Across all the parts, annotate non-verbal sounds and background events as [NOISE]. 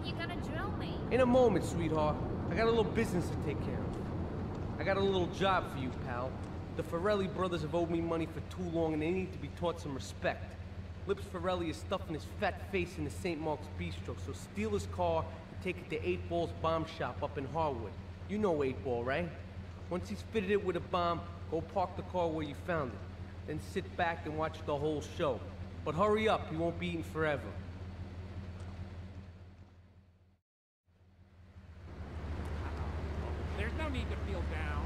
When you gonna drill me? In a moment, sweetheart. I got a little business to take care of. I got a little job for you, pal. The Forelli brothers have owed me money for too long and they need to be taught some respect. Lips Forelli is stuffing his fat face in the St. Mark's Bistro, so steal his car and take it to 8 Ball's bomb shop up in Harwood. You know 8 Ball, right? Once he's fitted it with a bomb, go park the car where you found it. Then sit back and watch the whole show. But hurry up, he won't be eating forever. No need to feel down.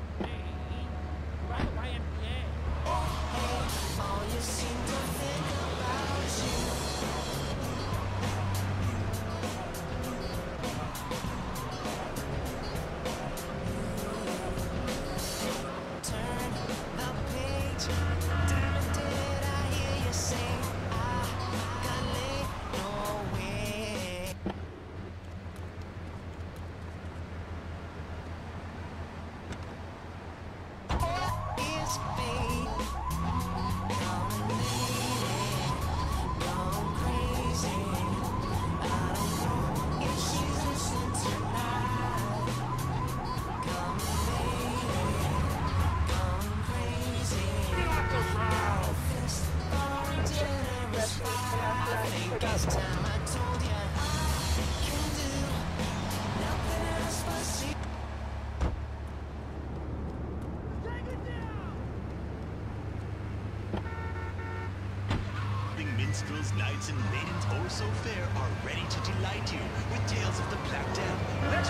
Delight you with tales of the Black Death,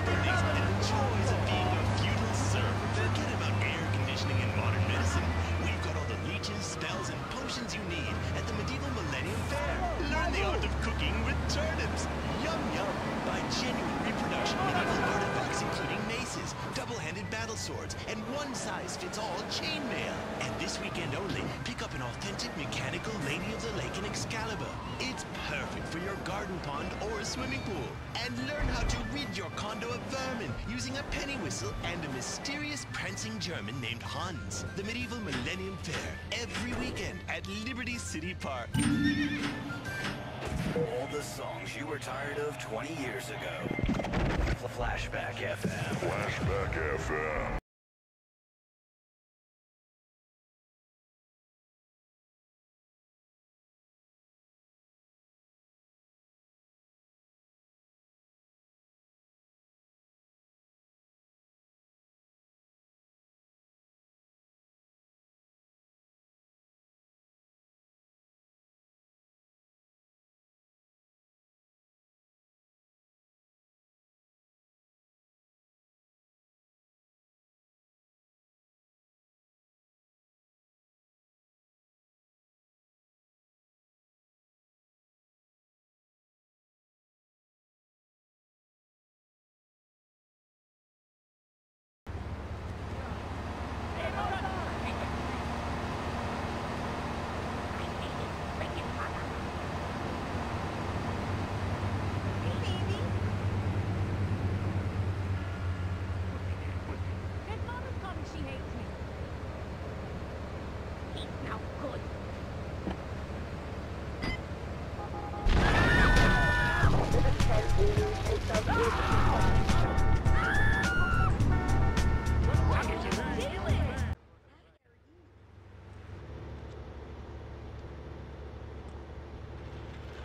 burnings, and the joys of being a feudal serf. Forget about air conditioning and modern medicine. We've got all the leeches, spells, and potions you need at the medieval Millennium Fair. Learn the art of cooking with turnips. Yum yum! Buy genuine reproduction medieval artifacts including maces, double-handed battle swords, and one-size-fits-all chainmail. And this weekend only, pick up an authentic mechanical Lady of the Lake in Excalibur. It's garden pond or a swimming pool. And learn how to rid your condo of vermin using a penny whistle and a mysterious prancing German named Hans. The medieval Millennium Fair, every weekend at Liberty City Park. All the songs you were tired of 20 years ago. Flashback FM. Flashback FM.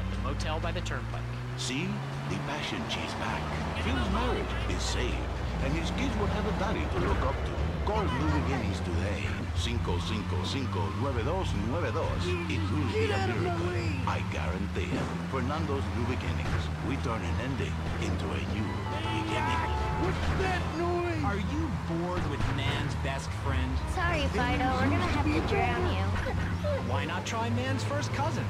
At the motel by the turnpike. See? The passion chase back. Phil's marriage is saved, and his kids will have a daddy to look up to. Call New Beginnings today. 555-9292. It will be a miracle. I guarantee it. Fernando's New Beginnings. We turn an ending into a new beginning. What's that noise? Are you bored with man's best friend? Sorry, Fido, we're gonna have to drown you. Why not try man's first cousin?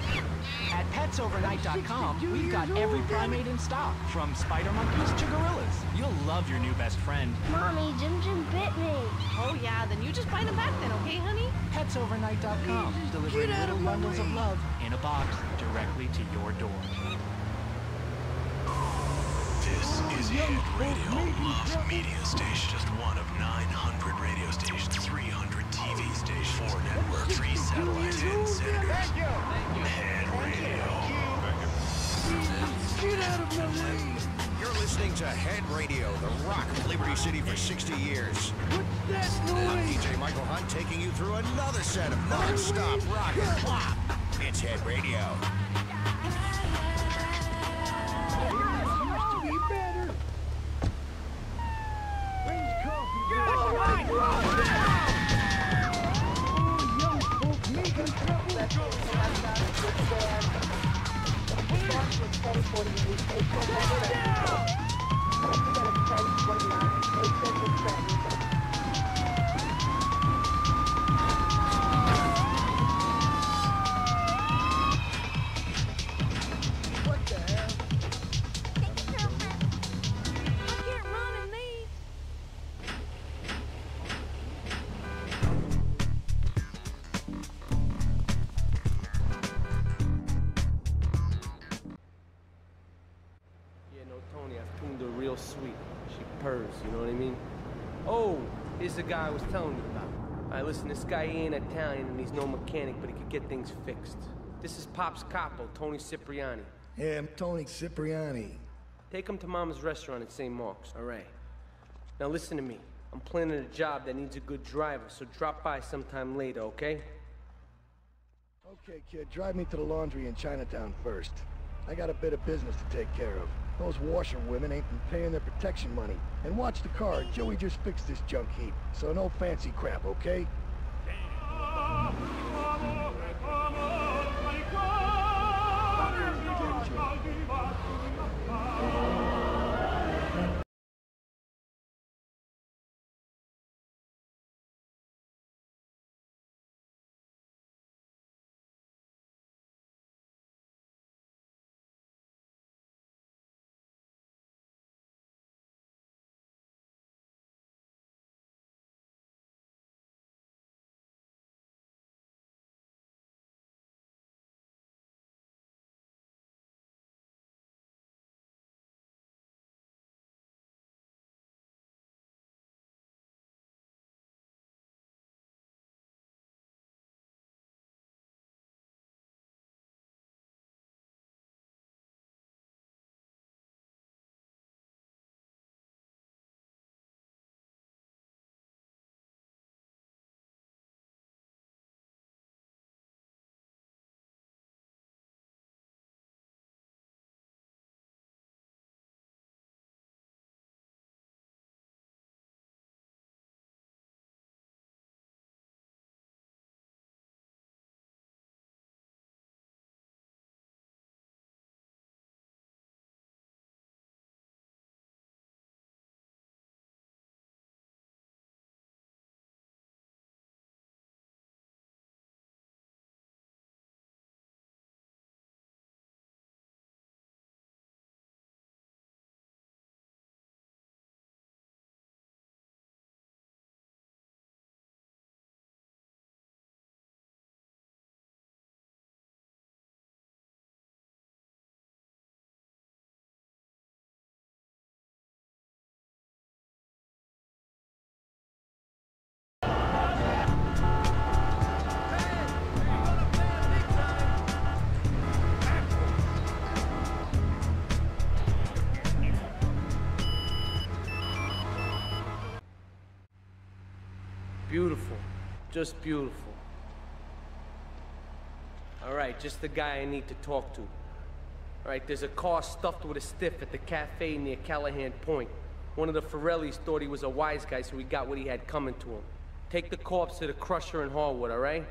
At petsovernight.com, we've got every primate in stock, from spider monkeys to gorillas. You'll love your new best friend. Mommy, Jim Jim bit me. Oh, yeah, then you just bite him back then, okay, honey? Petsovernight.com, delivering little bundles of love in a box directly to your door. This is Hit Radio, Love Media Station. Just one of 900 radio stations, 300 TV stations, four networks, three satellites, ten senators. Hit Radio. Get out of my way! You're listening to Head Radio, the rock of Liberty City for 60 years. I'm DJ Michael Hunt taking you through another set of non-stop rock and pop. It's Head Radio. I the guy I was telling you about. All right, listen, this guy ain't Italian and he's no mechanic, but he could get things fixed. This is Pop's Capo, Toni Cipriani. Hey, I'm Toni Cipriani. Take him to Mama's restaurant at St. Mark's, all right? Now listen to me. I'm planning a job that needs a good driver, so drop by sometime later, okay? Okay, kid, drive me to the laundry in Chinatown first. I got a bit of business to take care of. Those washerwomen ain't been paying their protection money. And watch the car. Joey just fixed this junk heap. So no fancy crap, okay? Just beautiful. All right, just the guy I need to talk to. All right, there's a car stuffed with a stiff at the cafe near Callahan Point. One of the Forellis thought he was a wise guy, so he got what he had coming to him. Take the corpse to the crusher in Harwood, all right?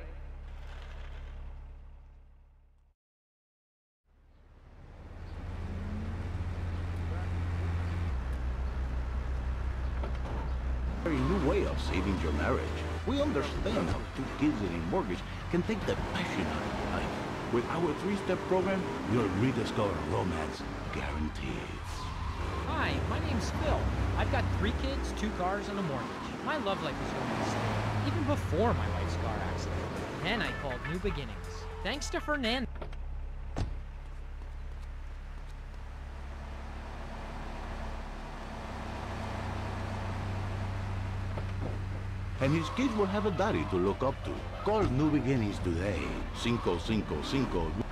very new way of saving your marriage. We understand how two kids and a mortgage can take the passion out of life. With our three-step program, you'll rediscover romance guaranteed. Hi, my name's Phil. I've got three kids, two cars, and a mortgage. My love life is stale, even before my wife's car accident. Then I called New Beginnings. Thanks to Fernando. And his kids will have a daddy to look up to. Call New Beginnings today. Cinco, cinco, cinco.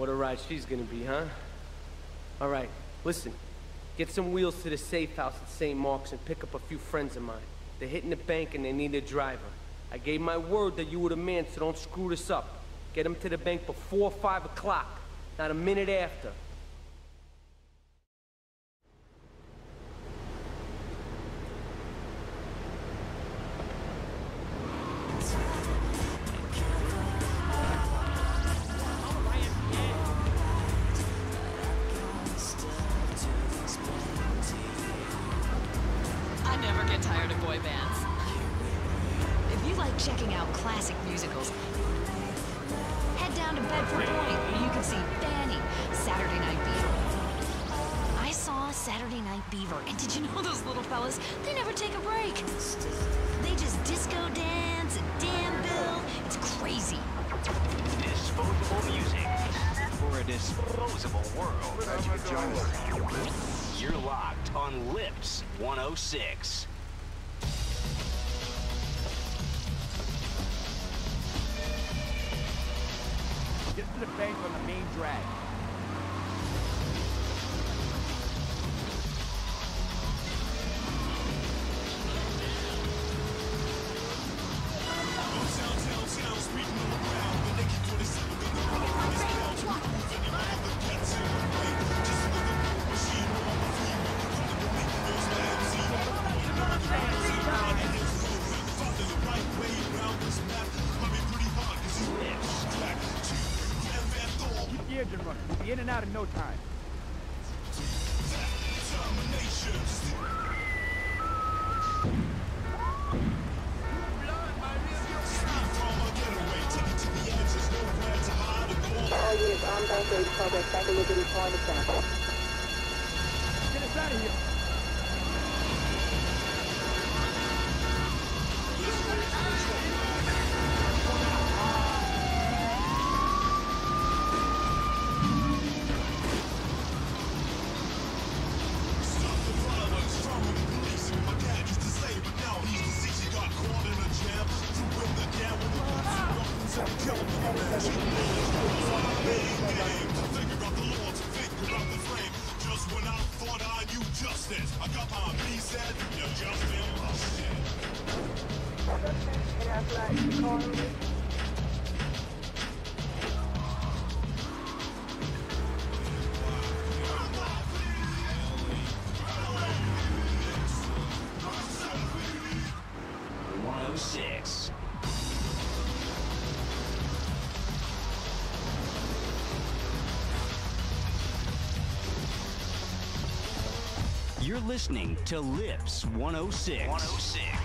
What a ride she's gonna be, huh? All right, listen. Get some wheels to the safe house at St. Mark's and pick up a few friends of mine. They're hitting the bank and they need a driver. I gave my word that you were the man, so don't screw this up. Get them to the bank before 5 o'clock, not a minute after. Disposable world. You're locked on Lips 106. Get to the bank on the main drag. In and out in no time. All units on bank raid progress back to Liberty Point example. Get us out of here. Knew justice, I got my B said, you're just been busted. One listening to Lips 106. 106.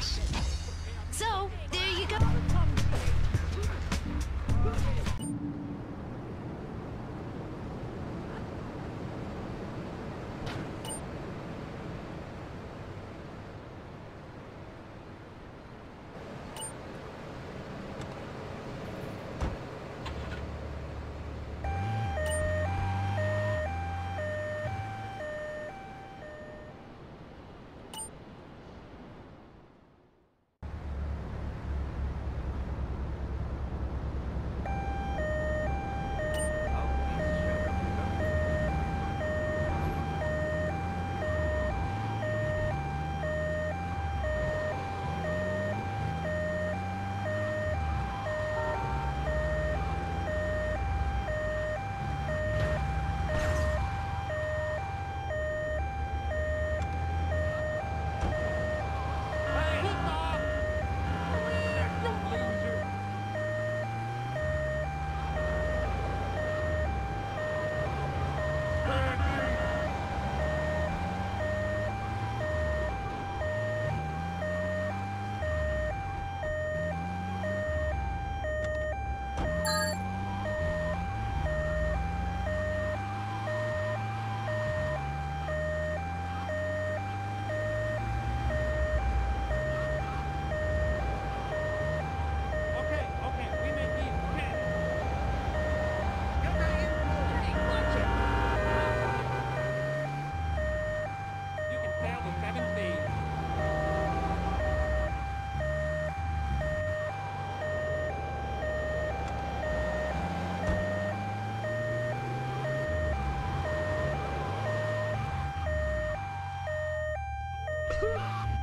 Ah! [LAUGHS]